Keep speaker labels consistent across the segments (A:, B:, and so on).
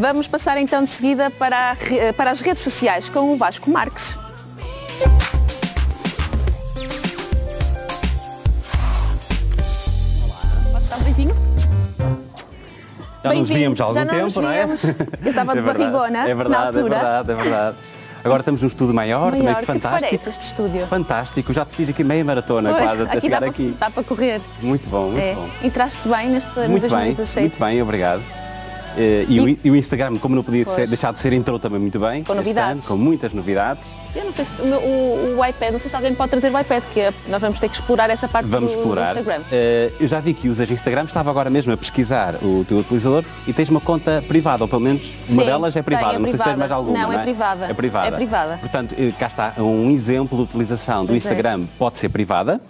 A: Vamos passar então de seguida para, a re- para as redes sociais com o Vasco Marques. Posso dar um beijinho?
B: Já nos víamos há algum
A: Já
B: tempo, não é?
A: Eu estava de
B: verdade,
A: barrigona
B: É
A: na
B: verdade, é
A: altura.
B: verdade, é verdade. Agora estamos num estúdio maior,
A: Maior,
B: também
A: que
B: fantástico.
A: parece este estúdio?
B: Fantástico, já te fiz aqui meia maratona
A: Pois,
B: quase até
A: aqui dá
B: chegar
A: para,
B: aqui.
A: dá para correr.
B: Muito bom, muito
A: É.
B: bom.
A: Entraste bem neste no
B: Muito bem,
A: 2017.
B: muito bem, obrigado. Eh, e, o,
A: E-
B: e o Instagram, como não podia ser- deixar de ser, entrou também muito bem.
A: Com novidades.
B: ano, com muitas novidades.
A: Eu não sei se o, o- iPad, não sei se alguém pode trazer o iPad, porque nós vamos ter que explorar essa parte
B: Vamos
A: do,
B: explorar.
A: do Instagram.
B: Eh, eu já vi que usas Instagram, estava agora mesmo a pesquisar o teu utilizador e tens uma conta privada, ou pelo menos uma
A: Sim,
B: delas é privada.
A: tem, é
B: não sei se tens
A: privada.
B: mais alguma.
A: Não,
B: Não,
A: é privada.
B: É privada.
A: É privada.
B: Portanto, eh, cá está um exemplo de utilização do
A: Pois é.
B: Instagram. Pode ser privada.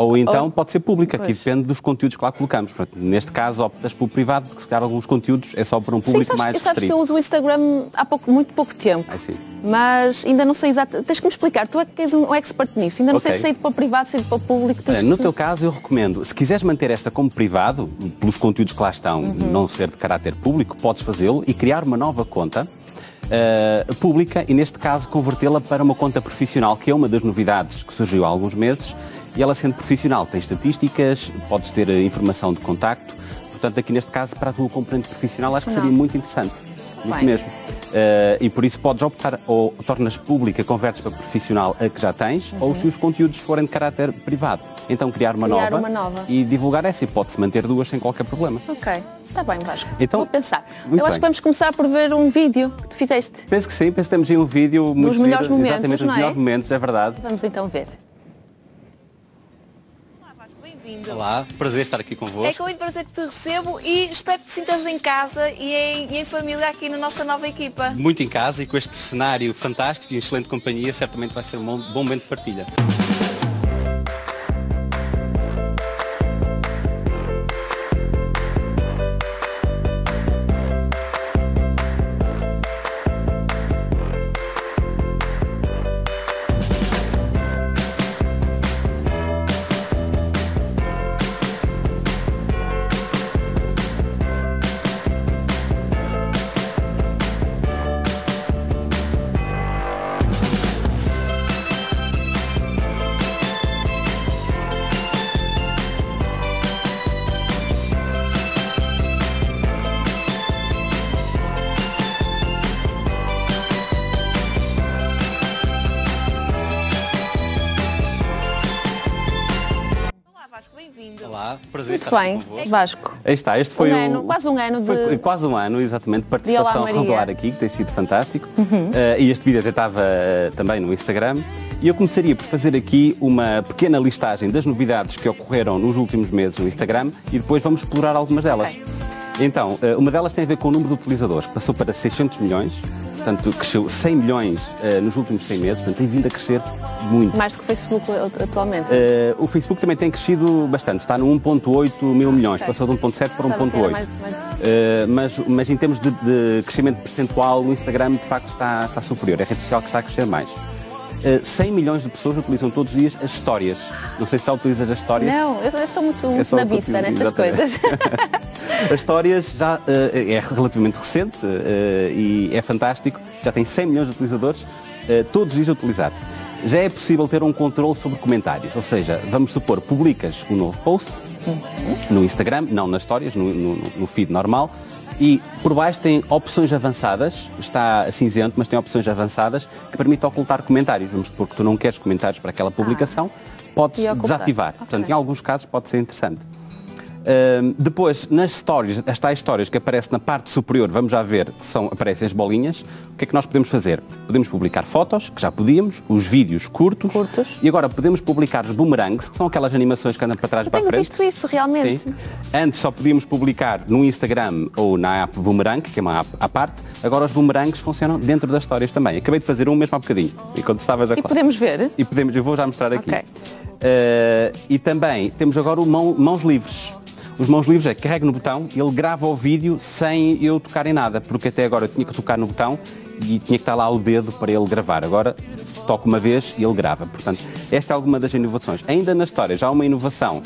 B: Ou então
A: Ou-
B: pode ser pública, aqui
A: Pois.
B: depende dos conteúdos que lá colocamos. Neste caso optas pelo privado, porque se calhar alguns conteúdos é só para um
A: Sim,
B: público
A: sabes,
B: mais
A: sabes que
B: restrito.
A: eu uso o Instagram há pouco, muito pouco tempo.
B: Ai, sim.
A: Mas ainda não sei exato. Tens que me explicar, tu é que és um expert nisso. Ainda não sei
B: Ok.
A: se sair para o privado, sair para o público. tens
B: Olha, No
A: que-
B: teu caso, eu recomendo, se quiseres manter esta como privado, pelos conteúdos que lá estão,
A: Uhum.
B: não ser de caráter público, podes fazê-lo e criar uma nova conta eh, pública e, neste caso, convertê-la para uma conta profissional, que é uma das novidades que surgiu há alguns meses. E ela, sendo profissional, tem estatísticas, podes ter eh, informação de contacto. Portanto, aqui neste caso, para a tua componente profissional, acho que seria muito interessante. Muito
A: Bem.
B: mesmo. Eh, e por isso podes optar ou tornas pública, convertes para profissional a que já tens, ou se os conteúdos forem de caráter privado. Então criar uma,
A: Criar
B: nova,
A: uma nova.
B: e divulgar essa e pode-se manter duas sem qualquer problema.
A: Ok, está bem, Vasco.
B: Então,
A: Vou pensar. Eu acho
B: bem.
A: que vamos começar por ver um vídeo que tu fizeste.
B: Penso que sim, penso que temos aí um vídeo giro,
A: melhores momentos,
B: Exatamente,
A: não
B: os
A: é?
B: melhores momentos, é verdade.
A: Vamos então ver.
C: Bem-vindo.
B: Olá, prazer estar aqui
C: É
B: convosco.
C: com muito prazer que te recebo e espero que te sintas em casa e em, e em família aqui na nossa nova equipa.
B: Muito em casa e com este cenário fantástico e excelente companhia, certamente vai ser um bom, bom momento de partilha.
C: Olá,
B: prazer
A: Muito
B: estar aqui
A: bem,
B: convosco.
A: Vasco.
B: Aí está, este foi
A: Um
B: o...
A: ano, quase um ano de-
B: Foi quase um ano, exatamente, de participação.
A: Uhum.
B: regular aqui, que tem sido fantástico. Eh, e este vídeo até estava eh, também no Instagram. E eu começaria por fazer aqui uma pequena listagem das novidades que ocorreram nos últimos meses no Instagram e depois vamos explorar algumas delas.
A: Ok.
B: Então, eh, uma delas tem a ver com o número de utilizadores, que passou para 600 milhões, portanto, cresceu 100 milhões eh, nos últimos 100 meses, portanto, tem vindo a crescer muito.
A: Mais do que o Facebook atualmente.
B: Eh, o Facebook também tem crescido bastante, está no 1.8 mil milhões, passou de 1.7 para
A: Pensava que era
B: 1.8.
A: mais-
B: Eh, mas, mas em termos de, de crescimento percentual, o Instagram de facto está, está superior, é a rede social que está a crescer mais. Eh, 100 milhões de pessoas utilizam todos os dias as histórias. Não sei se já utilizas as histórias.
A: Não, eu, eu sou muito, muito
B: só
A: na
B: conteúdo,
A: nestas
B: exatamente.
A: coisas.
B: As histórias já eh, é relativamente recente eh, e é fantástico. Já tem 100 milhões de utilizadores eh, todos os dias a utilizar. Já é possível ter um controle sobre comentários, ou seja, vamos supor, publicas um novo post no Instagram, não nas histórias, no, no- no feed normal, e por baixo tem opções avançadas, está cinzento, mas tem opções avançadas que permitem ocultar comentários. Vamos supor que tu não queres comentários para aquela publicação, podes
A: E ocultar.
B: desativar.
A: Ok.
B: Portanto, em alguns casos pode ser interessante. Depois, nas stories, as tais histórias que aparecem na parte superior, vamos já ver que são, aparecem as bolinhas, o que é que nós podemos fazer? Podemos publicar fotos, que já podíamos, os vídeos curtos,
A: Curtos.
B: e agora podemos publicar os boomerangs, que são aquelas animações que andam para trás e para
A: tenho
B: frente.
A: visto isso realmente.
B: Sim. Antes só podíamos publicar no Instagram ou na app Boomerang, que é uma app à parte. Agora os boomerangs funcionam dentro das histórias também. Acabei de fazer um mesmo há bocadinho, enquanto estavas a
A: E podemos ver?
B: e podemos, eu vou já mostrar aqui.
A: Ok.
B: Eh, e também temos agora o mão- mãos livres. Os mãos livres é que carrego no botão e ele grava o vídeo sem eu tocar em nada, porque até agora eu tinha que tocar no botão e tinha que estar lá o dedo para ele gravar. Agora toco uma vez e ele grava. Portanto, esta é alguma das inovações. Ainda na história já há uma inovação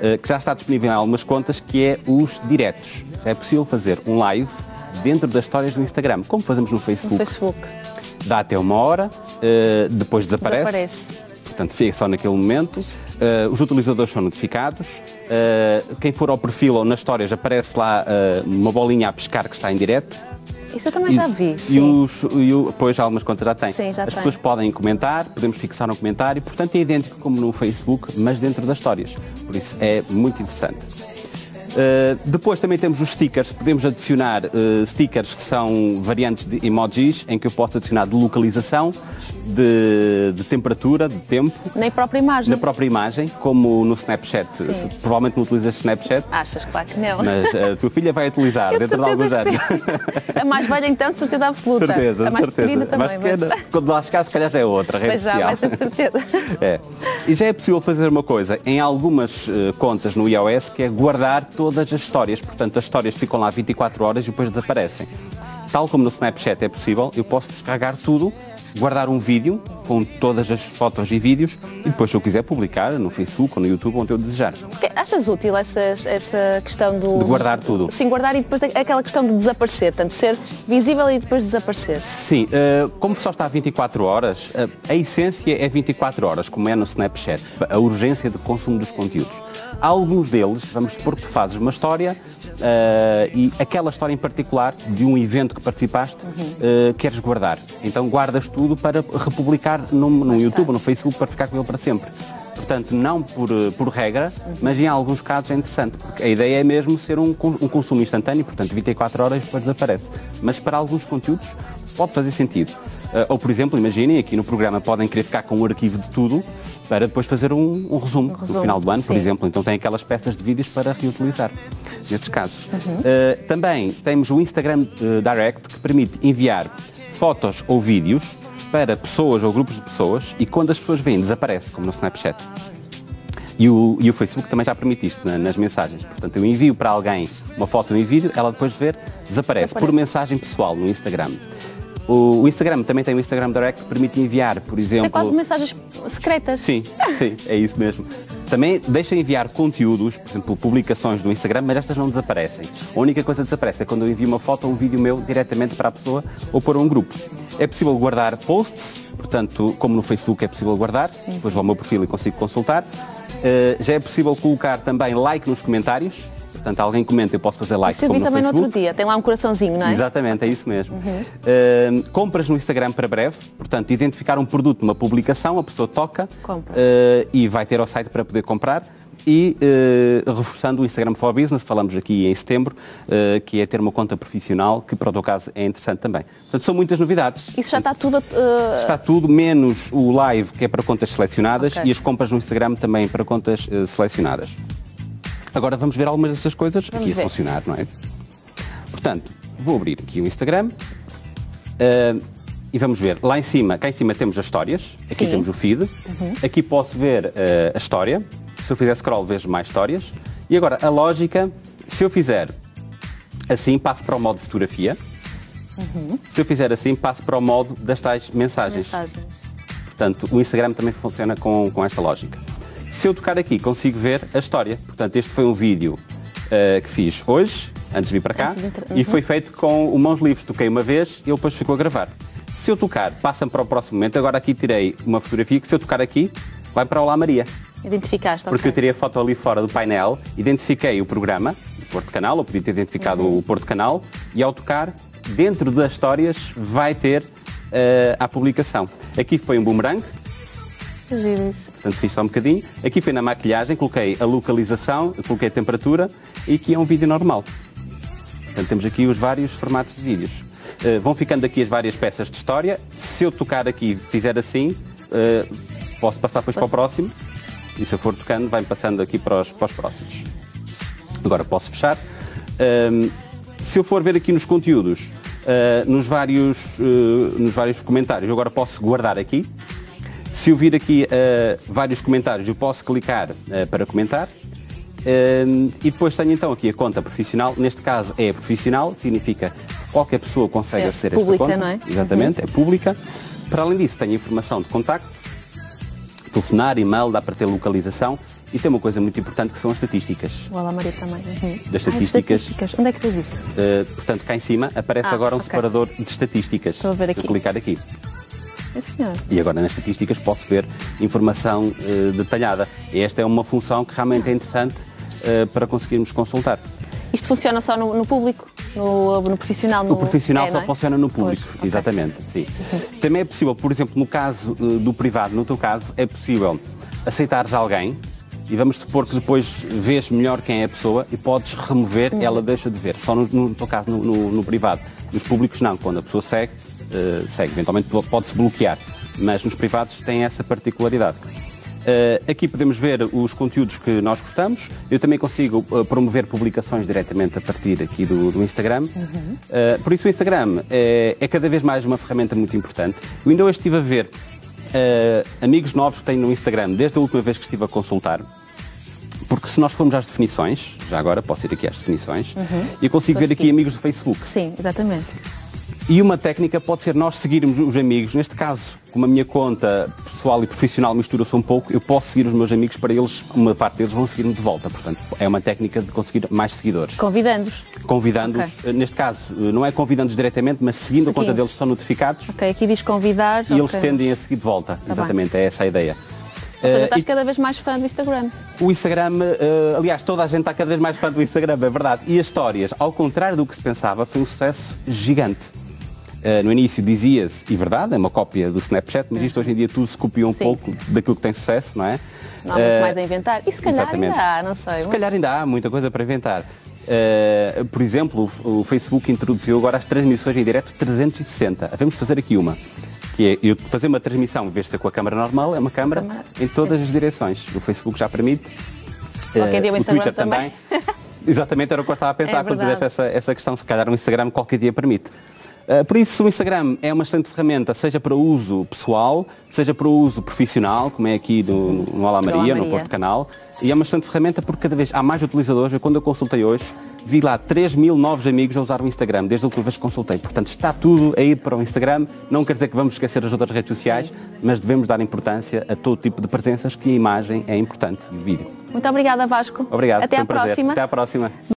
B: eh, que já está disponível em algumas contas, que é os diretos. É possível fazer um live dentro das histórias do Instagram, como fazemos no
A: No
B: Facebook.
A: Facebook.
B: Dá até uma hora, eh, depois desaparece.
A: Desaparece.
B: Portanto, fica só naquele momento. Eh, os utilizadores são notificados. Eh, quem for ao perfil ou nas histórias aparece lá eh, uma bolinha a pescar que está em direto.
A: Isso eu também já vi.
B: E
A: sim.
B: os, e o, pois algumas contas já têm.
A: Sim, já
B: As
A: tem.
B: pessoas podem comentar, podemos fixar um comentário, portanto é idêntico como no Facebook, mas dentro das histórias. Por isso é muito interessante. Uh, depois também temos os stickers, podemos adicionar uh, stickers que são variantes de emojis, em que eu posso adicionar de localização, de, de temperatura, de tempo,
A: Nem própria imagem.
B: na própria imagem, como no Snapchat.
A: Sim.
B: Provavelmente não utilizas Snapchat,
A: Achas, claro que não.
B: mas a tua filha vai utilizar dentro de alguns anos.
A: A mais velha então, de certeza absoluta.
B: Certeza,
A: a mais
B: certeza.
A: também.
B: mais pequena,
A: mas...
B: quando lá chegar, se calhar já é outra rede
A: Mas já,
B: social.
A: ter certeza.
B: É. E já é possível fazer uma coisa em algumas eh, contas no iOS que é guardar todas as histórias. Portanto, as histórias ficam lá 24 horas e depois desaparecem. Tal como no Snapchat é possível, eu posso descarregar tudo, guardar um vídeo com todas as fotos e vídeos e depois, se eu quiser, publicar no Facebook ou no YouTube, onde eu desejar.
A: Achas útil essas- essa questão do...
B: De guardar tudo.
A: Sim, guardar e depois aquela questão de desaparecer. Portanto, ser visível e depois desaparecer.
B: Sim, eh, como só está 24 horas, eh, a essência é 24 horas, como é no Snapchat, a urgência de consumo dos conteúdos. Há alguns deles, vamos supor que tu fazes uma história eh, e aquela história em particular de um evento que participaste eh, queres guardar. Então guardas tudo para republicar num, num YouTube ou no Facebook para ficar com ele para sempre. Portanto, não por, eh, por regra, mas em alguns casos é interessante, porque a ideia é mesmo ser um, um consumo instantâneo, portanto 24 horas depois desaparece. Mas para alguns conteúdos pode fazer sentido. Eh, ou, por exemplo, imaginem, aqui no programa podem querer ficar com um arquivo de tudo para depois fazer um, um resumo,
A: resumo,
B: no final do ano, por
A: sim.
B: exemplo. Então tem aquelas peças de vídeos para reutilizar, nesses casos. Eh, também temos o Instagram eh, Direct, que permite enviar fotos ou vídeos para pessoas ou grupos de pessoas e quando as pessoas veem desaparece, como no Snapchat. E o, e o Facebook também já permite isto na- nas mensagens. Portanto, eu envio para alguém uma foto e um vídeo, ela depois de ver, desaparece, por mensagem pessoal no Instagram. O, o Instagram também tem o Instagram Direct que permite enviar, por
A: Isso é
B: exemplo.
A: quase mensagens secretas.
B: Sim, sim, é isso mesmo. Também deixa enviar conteúdos, por exemplo, publicações do Instagram, mas estas não desaparecem. A única coisa que desaparece é quando eu envio uma foto ou um vídeo meu diretamente para a pessoa ou para um grupo. É possível guardar posts, portanto, como no Facebook é possível guardar, depois vou ao meu perfil e consigo consultar. Uh, já é possível colocar também like nos comentários, portanto, alguém comenta, eu posso fazer like
A: Isso eu vi também no outro dia. Tem lá um coraçãozinho, não é?
B: Exatamente, é isso mesmo. Uh, compras no Instagram para breve, portanto, identificar um produto numa publicação, a pessoa toca uh, e vai ter ao site para poder comprar. E uh, reforçando o Instagram for Business, falamos aqui em setembro, uh, que é ter uma conta profissional, que para o teu caso é interessante também. Portanto, são muitas novidades.
A: Isso já está tudo... uh,
B: Está tudo menos o live, que é para contas selecionadas,
A: Ok.
B: e as compras no Instagram também para contas selecionadas. Agora vamos ver algumas dessas coisas
A: Vamos
B: aqui a
A: ver.
B: funcionar, não é? Portanto, vou abrir aqui o Instagram eh, e vamos ver. Lá em cima, cá em cima temos as histórias, aqui
A: Sim.
B: temos o feed, aqui posso ver eh, a história. Se eu fizer scroll, vejo mais histórias. E agora, a lógica, se eu fizer assim, passo para o modo fotografia. Se eu fizer assim, passo para o modo das tais mensagens.
A: mensagens.
B: Portanto, o Instagram também funciona com, com esta lógica. Se eu tocar aqui, consigo ver a história. Portanto, este foi um vídeo eh, que fiz hoje, antes de vir para cá,
A: entrar-
B: e foi feito com o mãos livres. Toquei uma vez e ele depois ficou a gravar. Se eu tocar, passa para o próximo momento. Agora aqui tirei uma fotografia que se eu tocar aqui, vai para Olá Maria.
A: Identificaste,
B: Porque
A: ok.
B: eu tirei a foto ali fora do painel, identifiquei o programa, o Porto Canal, eu podia ter identificado
A: Uhum.
B: o Porto Canal, e ao tocar, dentro das histórias, vai ter eh, a publicação. Aqui foi um boomerang,
A: giro isso.
B: portanto fiz só um bocadinho. Aqui foi na maquilhagem, coloquei a localização, coloquei a temperatura, e aqui é um vídeo normal. Portanto, temos aqui os vários formatos de vídeos. Eh, vão ficando aqui as várias peças de história. Se eu tocar aqui fizer assim, eh, posso passar depois para o próximo. E se eu for tocando, vai passando aqui para os, para os próximos. Agora posso fechar. Ahm, se eu for ver aqui nos conteúdos, ah, nos, vários, nos vários comentários, eu agora posso guardar aqui. Se eu vir aqui ah, vários comentários, eu posso clicar ah, para comentar. Ahm, e depois tenho então aqui a conta profissional. Neste caso é profissional, significa que qualquer pessoa consegue
A: É
B: aceder a esta conta.
A: não é?
B: Exatamente, é pública. Para além disso, tenho informação de contacto, telefonar, e-mail, dá para ter localização E tem uma coisa muito importante que são as estatísticas.
A: O Olá Maria também. Uhum.
B: Das
A: Ah,
B: estatísticas.
A: estatísticas. Onde é que tens isso?
B: Uh, portanto, cá em cima aparece
A: Ah,
B: agora um
A: ok.
B: separador de estatísticas.
A: Estou a ver aqui.
B: clicar aqui.
A: Sim, senhor.
B: E agora nas estatísticas posso ver informação uh, detalhada. E esta é uma função que realmente é interessante uh, para conseguirmos consultar.
A: Isto funciona só no, no público? No, no profissional? No...
B: O profissional
A: é,
B: só
A: é?
B: funciona no público,
A: Pois, ok.
B: exatamente. Sim. Também é possível, por exemplo, no caso uh, do privado, no teu caso, é possível aceitares alguém e vamos supor que depois vês melhor quem é a pessoa e podes remover,
A: Uhum.
B: ela deixa de ver. Só no, no teu caso, no, no- no privado. Nos públicos não, quando a pessoa segue, uh, segue. Eventualmente pode-se bloquear, mas nos privados tem essa particularidade. Uh, aqui podemos ver os conteúdos que nós gostamos. Eu também consigo uh, promover publicações diretamente a partir aqui do, do Instagram. Uh, por isso o Instagram é, é cada vez mais uma ferramenta muito importante. Eu ainda hoje estive a ver amigos novos que tenho no Instagram desde a última vez que estive a consultar. Porque se nós formos às definições, já agora posso ir aqui às definições, e consigo ver aqui amigos do Facebook.
A: Sim, exatamente.
B: E uma técnica pode ser nós seguirmos os amigos. Neste caso, como a minha conta pessoal e profissional mistura-se um pouco, eu posso seguir os meus amigos para eles, uma parte deles vão seguir-me de volta. Portanto, é uma técnica de conseguir mais seguidores.
A: Convidando-os.
B: Convidando-os, eh, neste caso, eh, não é convidando-os diretamente, mas seguindo a conta deles, são notificados
A: Ok, aqui diz convidar.
B: e eles
A: ok.
B: tendem a seguir de volta. Exatamente, é essa a ideia.
A: Ou seja,
B: Eh,
A: estás
B: e-
A: cada vez mais fã do Instagram.
B: o Instagram, eh, aliás, toda a gente está cada vez mais fã do Instagram, é verdade. E as histórias, ao contrário do que se pensava, foi um sucesso gigante. Eh, no início dizia-se, e verdade, é uma cópia do Snapchat, mas isto hoje em dia tudo se copia um
A: Sim.
B: pouco daquilo que tem sucesso, não é?
A: Não há muito
B: Eh,
A: mais a inventar. E se calhar
B: exatamente.
A: ainda há, não sei.
B: Se calhar ainda há muita coisa para inventar. Eh, por exemplo, o, o Facebook introduziu agora as transmissões em direto 360. Vamos fazer aqui uma. Que é eu fazer uma transmissão, em vez de ser com a câmara normal, é uma câmara
A: câmara,
B: em todas as direções. O Facebook já permite.
A: Qualquer dia o Instagram
B: Twitter também. Exatamente, era o que eu estava a pensar
A: É
B: quando fizeste essa, essa questão. Se calhar o Instagram qualquer dia permite. Uh, por isso, o Instagram é uma excelente ferramenta, seja para uso pessoal, seja para uso profissional, como é aqui no, no Olá Maria, no. Porto Canal. E é uma excelente ferramenta porque cada vez há mais utilizadores. Eu, quando eu consultei hoje, vi lá 3 mil novos amigos a usar o Instagram, desde a última vez que consultei. Portanto, está tudo a ir para o Instagram. Não quer dizer que vamos esquecer as outras redes sociais, mas devemos dar importância a todo tipo de presenças, que a imagem é importante e o vídeo.
A: Muito obrigada, Vasco.
B: Obrigado.
A: Até à
B: um
A: próxima.
B: Até à próxima.